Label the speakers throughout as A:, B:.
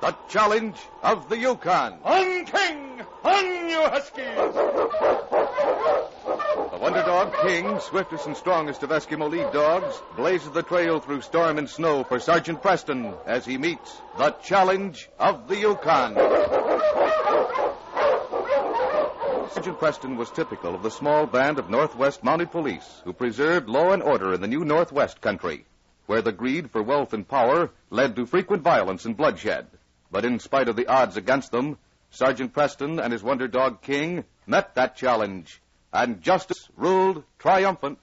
A: The challenge of the Yukon.
B: On King! On you Huskies!
A: The Wonder Dog King, swiftest and strongest of Eskimo lead dogs, blazes the trail through storm and snow for Sergeant Preston as he meets the challenge of the Yukon. Sergeant Preston was typical of the small band of Northwest Mounted Police who preserved law and order in the new Northwest country, where the greed for wealth and power led to frequent violence and bloodshed. But in spite of the odds against them, Sergeant Preston and his Wonder Dog King met that challenge, and justice ruled triumphant.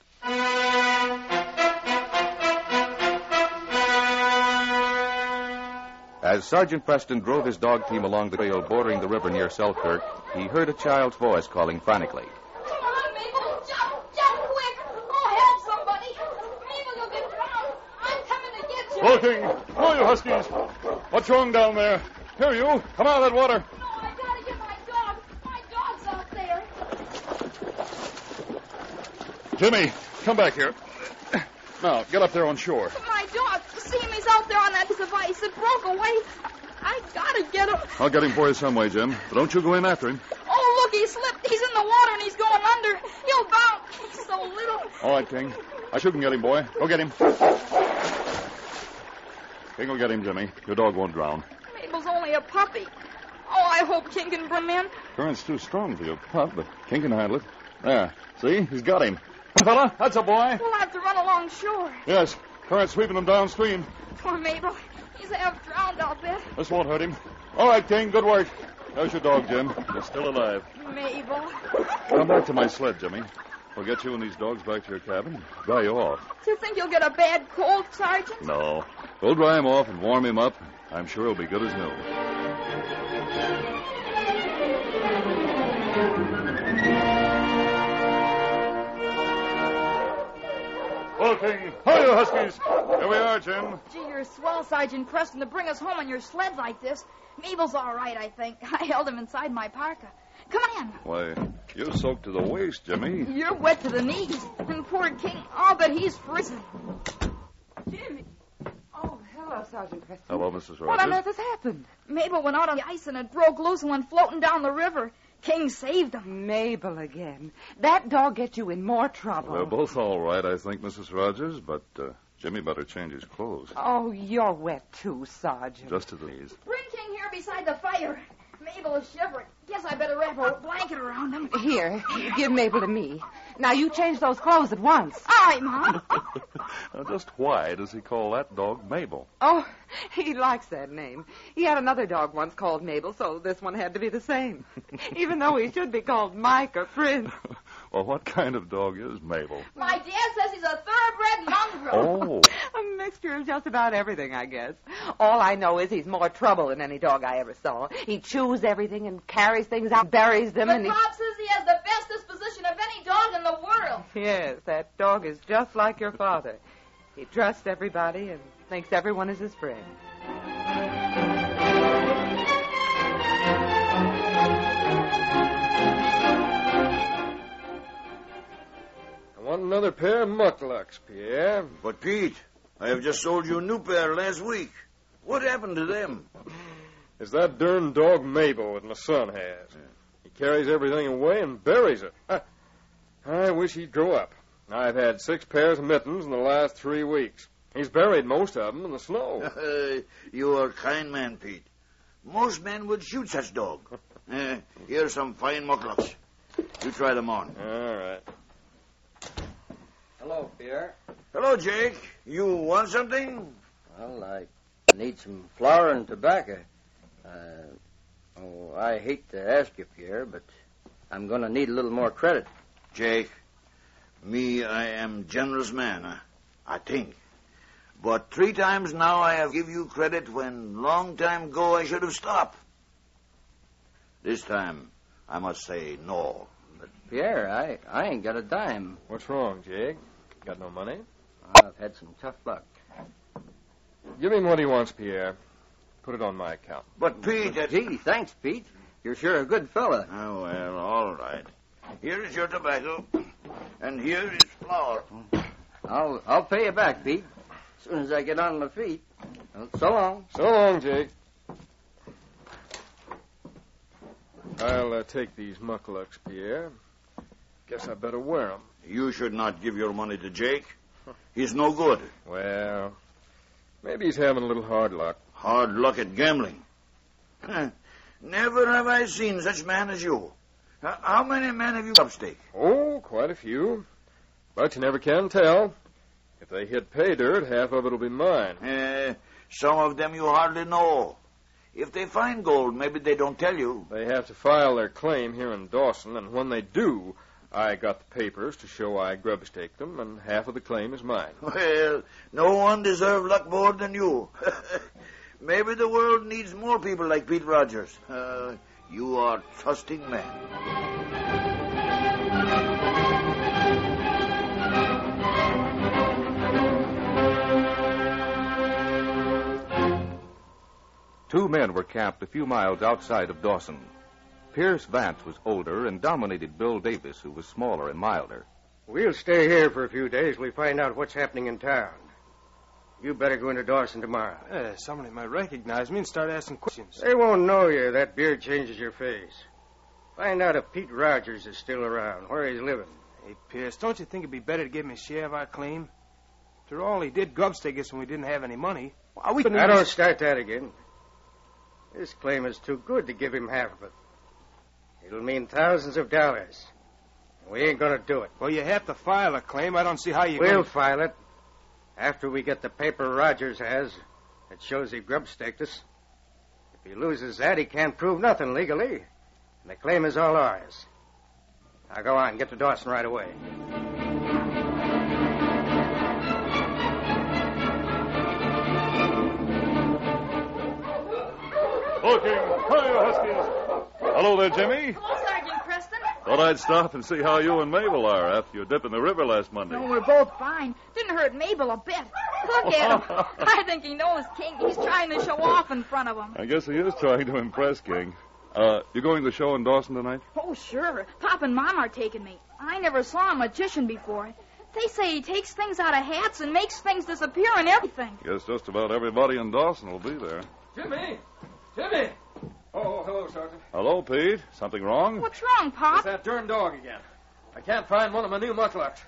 A: As Sergeant Preston drove his dog team along the trail bordering the river near Selkirk, he heard a child's voice calling frantically.
C: Come on, Mabel. Jump, jump quick. Oh, help somebody. Mabel, you'll get drowned. I'm coming to get you.
B: Hello, King. Hello, you Huskies. What's wrong down there? Here, you. Come out of that water.
C: No, I gotta get my dog. My dog's out there.
B: Jimmy, come back here. Now, get up there on shore.
C: My dog. See him? He's out there on that device. It broke away. I gotta get him.
B: I'll get him for you some way, Jim. But don't you go in after him.
C: Oh, look, he slipped. He's in the water and he's going under. He'll bounce. He's so little.
B: All right, King. I sure can get him, boy. Go get him. King will get him, Jimmy. Your dog won't drown.
C: Mabel's only a puppy. Oh, I hope King can bring him in.
B: Current's too strong for your pup, but King can handle it. There. See? He's got him. Fella, that's a boy.
C: We'll have to run along shore.
B: Yes. Current's sweeping him downstream.
C: Poor Mabel. He's half drowned, I'll bet.
B: This won't hurt him. All right, King. Good work. There's your dog, Jim. He's still alive.
C: Mabel.
B: Come back to my sled, Jimmy. We'll get you and these dogs back to your cabin. Dry you off.
C: Do you think you'll get a bad cold, Sergeant?
B: No. We'll dry him off and warm him up. I'm sure he'll be good as new. Well, King. Hiya, Huskies. Here we are, Jim.
C: Gee, you're swell, Sergeant Preston, to bring us home on your sled like this. Mabel's all right, I think. I held him inside my parka. Come on.
B: Why, you're soaked to the waist, Jimmy.
C: You're wet to the knees. And poor King, oh, but he's frozen.
D: Jimmy. Oh, hello, Sergeant Preston.
B: Hello, Mrs. Rogers.
D: What on earth has happened?
C: Mabel went out on the ice and it broke loose and went floating down the river. King saved him.
D: Mabel again. That dog gets you in more trouble.
B: They're both all right, I think, Mrs. Rogers, but uh, Jimmy better change his clothes.
D: Oh, you're wet too, Sergeant.
B: Just to the knees.
C: Bring King here beside the fire. Mabel is shivering. Guess I better wrap a blanket around him.
D: Here, give Mabel to me. Now you change those clothes at once.
C: All right, Mom.
B: now, just why does he call that dog Mabel?
D: Oh, he likes that name. He had another dog once called Mabel, so this one had to be the same. Even though he should be called Mike or Prince.
B: well, what kind of dog is Mabel?
C: My dad says he's a thoroughbred mongrel.
B: Oh,
D: A mixture of just about everything, I guess. All I know is he's more trouble than any dog I ever saw. He chews everything and carries things out, buries them,
C: But
D: and he...
C: Says he has the best disposition of any dog in the world.
D: Yes, that dog is just like your father. He trusts everybody and thinks everyone is his friend.
E: I want another pair of mucklucks, Pierre.
F: But, Pete, I have just sold you a new pair last week. What happened to them?
E: It's that darn dog Mabel that my son has. He carries everything away and buries it. I, I wish he'd grow up. I've had six pairs of mittens in the last three weeks. He's buried most of them in the snow.
F: you are a kind man, Pete. Most men would shoot such dog. Uh, here's some fine mucklucks. You try them on.
E: All right.
G: Hello, Pierre.
F: Hello, Jake. You want something?
G: Well, I need some flour and tobacco. Uh, oh, I hate to ask you, Pierre, but I'm going to need a little more credit.
F: Jake, me, I am generous man, uh, I think. But three times now I have give you credit when long time ago I should have stopped. This time I must say no.
G: But, Pierre, I, I ain't got a dime.
E: What's wrong, Jake? Got no money?
G: I've had some tough luck.
E: Give him what he wants, Pierre. Put it on my account.
F: But Pete, that...
G: Gee, thanks, Pete. You're sure a good fella.
F: Oh, well, all right. Here is your tobacco, and here is flour.
G: I'll I'll pay you back, Pete, as soon as I get on my feet. Well, so long.
E: So long, Jake. I'll uh, take these mucklucks, Pierre. Guess I better wear 'em.
F: You should not give your money to Jake. He's no good.
E: Well, maybe he's having a little hard luck.
F: Hard luck at gambling. Never have I seen such man as you. How many men have you upstake?
E: Oh, quite a few. But you never can tell. If they hit pay dirt, half of it'll be mine.
F: Eh, some of them you hardly know. If they find gold, maybe they don't tell you.
E: They have to file their claim here in Dawson, and when they do, I got the papers to show I grub staked them, and half of the claim is mine.
F: Well, no one deserves luck more than you. maybe the world needs more people like Pete Rogers. Uh, you are a trusting man.
A: Two men were camped a few miles outside of Dawson. Pierce Vance was older and dominated Bill Davis, who was smaller and milder.
H: We'll stay here for a few days till we find out what's happening in town. You better go into Dawson tomorrow.
I: Yeah, somebody might recognize me and start asking questions.
H: They won't know you. That beard changes your face. Find out if Pete Rogers is still around, where he's living.
I: Hey, Pierce, don't you think it'd be better to give him a share of our claim? After all, he did grubstake us when we didn't have any money. Why, we
H: I don't start that again. This claim is too good to give him half of it. It'll mean thousands of dollars. We ain't gonna do it.
I: Well, you have to file a claim. I don't see how you
H: We'll
I: can...
H: file it after we get the paper Rogers has that shows he grubstaked us. If he loses that, he can't prove nothing legally. And the claim is all ours. Now go on, get to Dawson right away.
B: Looking. Hi, Huskies. Hello there, Jimmy.
C: Hello, Sergeant Preston.
B: Thought I'd stop and see how you and Mabel are after your dip in the river last Monday.
C: No, we're both fine. Didn't hurt Mabel a bit. Look at him. I think he knows King. He's trying to show off in front of him.
B: I guess he is trying to impress King. Uh, you going to the show in Dawson tonight?
C: Oh, sure. Pop and Mom are taking me. I never saw a magician before. They say he takes things out of hats and makes things disappear and everything.
B: Guess just about everybody in Dawson will be there.
E: Jimmy! Jimmy! Oh, oh, hello, Sergeant.
B: Hello, Pete. Something wrong?
C: What's wrong, Pop?
E: It's that darn dog again. I can't find one of my new mucklucks.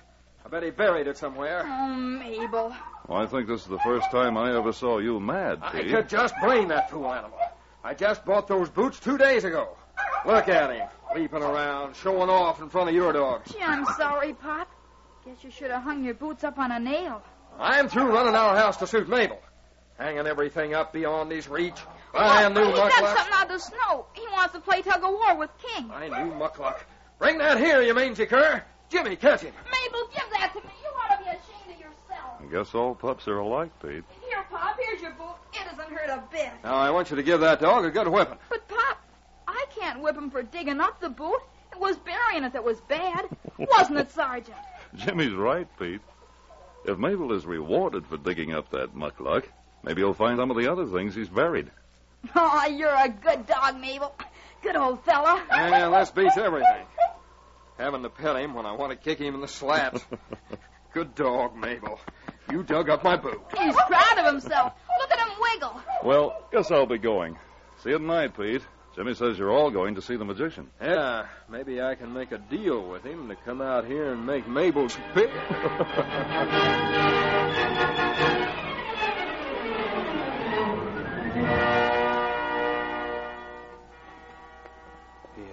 E: I bet he buried it somewhere.
C: Um, oh, Mabel.
B: Well, I think this is the first time I ever saw you mad,
E: I
B: Pete.
E: could just blame that fool animal. I just bought those boots two days ago. Look at him, leaping around, showing off in front of your dog.
C: Gee, I'm sorry, Pop. Guess you should have hung your boots up on a nail.
E: I'm through running our house to suit Mabel. Hanging everything up beyond his reach. Buying new
C: he got
E: mucklucks.
C: something out of the snow. He wants to play tug of war with King.
E: I knew muckluck. Bring that here, you mangy cur. Jimmy, catch him.
C: Mabel, give that to me. You ought to be ashamed of yourself.
B: I guess all pups are alike, Pete.
C: Here, Pop, here's your boot. It doesn't hurt a bit.
E: Now, I want you to give that dog a good whipping.
C: But, Pop, I can't whip him for digging up the boot. It was burying it that was bad. Wasn't it, Sergeant?
B: Jimmy's right, Pete. If Mabel is rewarded for digging up that muckluck, maybe he'll find some of the other things he's buried.
C: Oh, you're a good dog, Mabel. Good old fella.
E: Yeah, this beats everything. Having to pet him when I want to kick him in the slats. Good dog, Mabel. You dug up my boot.
C: He's proud of himself. Look at him wiggle.
B: Well, guess I'll be going. See you tonight, Pete. Jimmy says you're all going to see the magician.
E: Yeah, maybe I can make a deal with him to come out here and make Mabel's spit.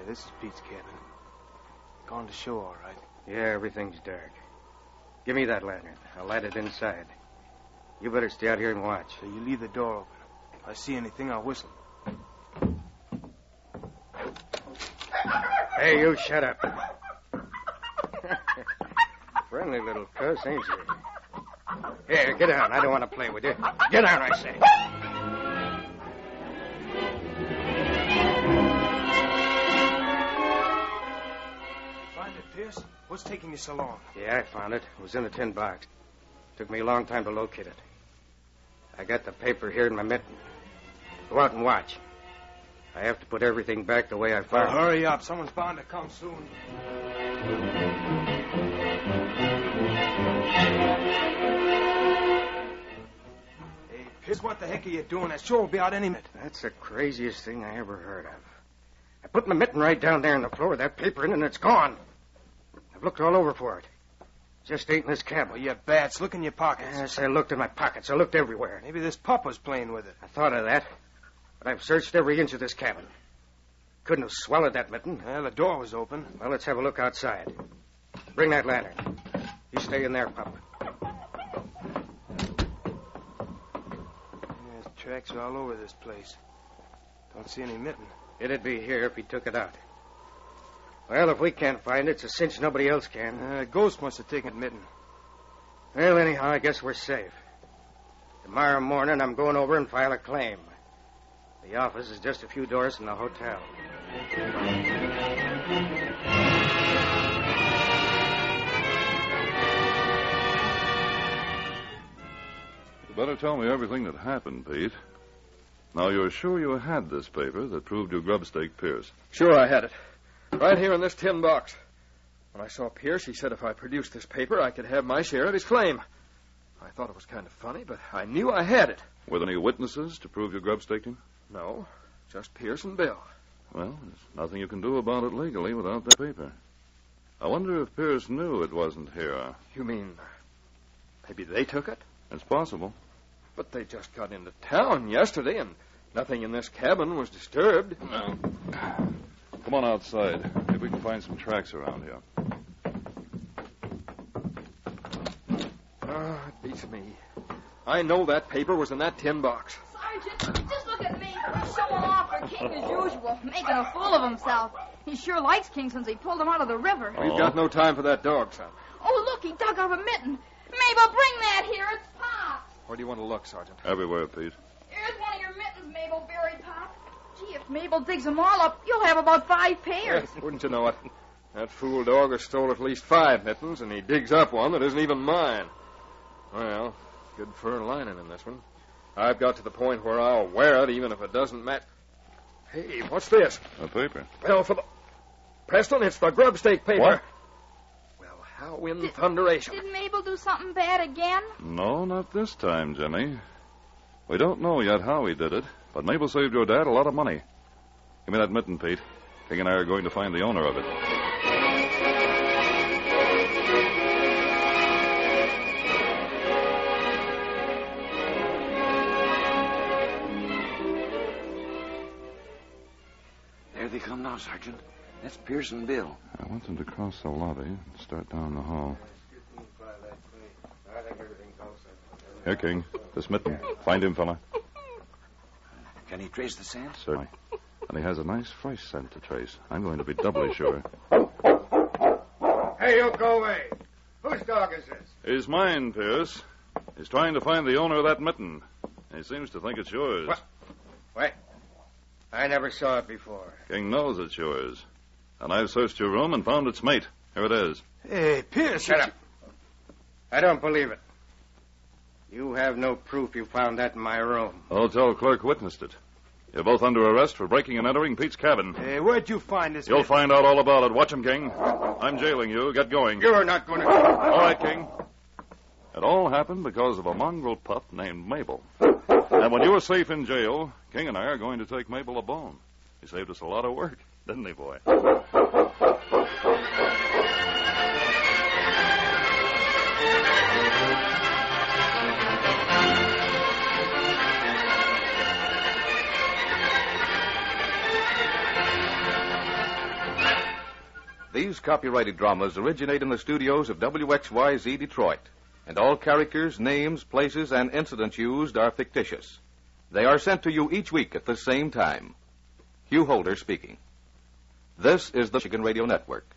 I: This is Pete's cabin. Gone to shore, all right.
H: Yeah, everything's dark. Give me that lantern. I'll light it inside. You better stay out here and watch.
I: So you leave the door open. If I see anything, I'll whistle.
H: Hey, you shut up. Friendly little cuss, ain't she? Here, get down. I don't want to play with you. Get down, I say.
I: What's taking you so long?
H: Yeah, I found it. It was in the tin box. Took me a long time to locate it. I got the paper here in my mitten. Go out and watch. I have to put everything back the way I
I: Well,
H: found it.
I: hurry up. Someone's bound to come soon. Hey, Pierce, what the heck are you doing? That sure will be out any minute.
H: That's the craziest thing I ever heard of. I put my mitten right down there on the floor with that paper in, and it's gone. I've looked all over for it. Just ain't in this cabin.
I: Well, you bats, look in your pockets.
H: Yes, I looked in my pockets. I looked everywhere.
I: Maybe this pup was playing with it.
H: I thought of that, but I've searched every inch of this cabin. Couldn't have swallowed that mitten.
I: Well, the door was open.
H: Well, let's have a look outside. Bring that lantern. You stay in there, pup.
I: There's tracks all over this place. Don't see any mitten.
H: It'd be here if he took it out. Well, if we can't find it, it's a cinch nobody else can.
I: Uh, ghost must have taken it, mitten.
H: Well, anyhow, I guess we're safe. Tomorrow morning, I'm going over and file a claim. The office is just a few doors from the hotel.
B: You better tell me everything that happened, Pete. Now, you're sure you had this paper that proved you grubstake Pierce?
E: Sure, I had it. Right here in this tin box. When I saw Pierce, he said if I produced this paper, I could have my share of his claim. I thought it was kind of funny, but I knew I had it.
B: Were there any witnesses to prove you grubstaked him?
E: No, just Pierce and Bill.
B: Well, there's nothing you can do about it legally without that paper. I wonder if Pierce knew it wasn't here.
E: You mean maybe they took it?
B: It's possible.
E: But they just got into town yesterday, and nothing in this cabin was disturbed.
B: Now, come on outside. Maybe we can find some tracks around here.
E: Ah, it beats me. I know that paper was in that tin box.
C: Sergeant, just look at me. He's showing off for King as usual, making a fool of himself. He sure likes King since he pulled him out of the river.
E: We've got no time for that dog, son.
C: Oh, look, he dug out a mitten. Mabel, bring that here. It's Pop.
E: Where do you want to look, Sergeant?
B: Everywhere, Pete.
C: Here's one of your mittens, Mabel, buried, Pop. Gee, if Mabel digs them all up, you'll have about five pairs.
E: Yes, wouldn't you know it? That fool dog has stole at least five mittens, and he digs up one that isn't even mine. Well, good fur lining in this one. I've got to the point where I'll wear it even if it doesn't match. Hey, what's this?
B: A paper.
E: Well, for the... Preston, it's the grubstake paper.
B: What?
E: Well, how in thunderation?
C: Did Mabel do something bad again?
B: No, not this time, Jenny. We don't know yet how he did it, but Mabel saved your dad a lot of money. Give me that mitten, Pete. King and I are going to find the owner of it.
F: There they come now, Sergeant. That's Pierce and Bill.
B: I want them to cross the lobby and start down the hall. Here, King. This mitten. Find him, fella.
F: Can he trace the scent?
B: Certainly. And he has a nice fresh scent to trace. I'm going to be doubly sure.
H: Hey, you go away. Whose dog is this?
B: He's mine, Pierce. He's trying to find the owner of that mitten. He seems to think it's yours.
H: What? What? I never saw it before.
B: King knows it's yours. And I've searched your room and found its mate. Here it is.
I: Hey, Pierce.
H: Shut
I: you-
H: up. I don't believe it. You have no proof you found that in my room.
B: Hotel clerk witnessed it. You're both under arrest for breaking and entering Pete's cabin.
I: Hey, where'd you find this?
B: You'll
I: mitten?
B: find out all about it. Watch him, King. I'm jailing you. Get going.
H: You're not going to.
B: All right, King. It all happened because of a mongrel pup named Mabel. And when you're safe in jail, King and I are going to take Mabel a bone. He saved us a lot of work, didn't he, boy?
A: These copyrighted dramas originate in the studios of WXYZ Detroit, and all characters, names, places, and incidents used are fictitious. They are sent to you each week at the same time. Hugh Holder speaking. This is the Michigan Radio Network.